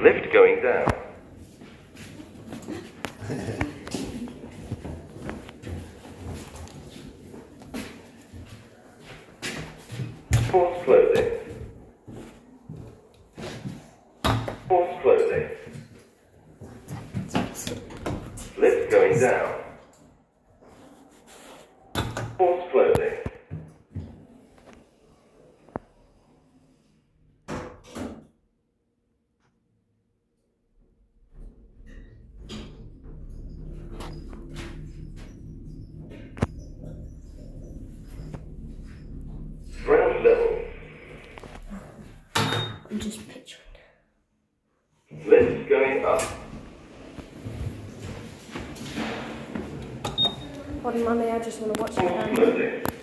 Lift going down. Force closing. Force closing. Lift going down. Force closing. I'm just picturing. Lift going up. Pardon, mummy, I just want to watch it.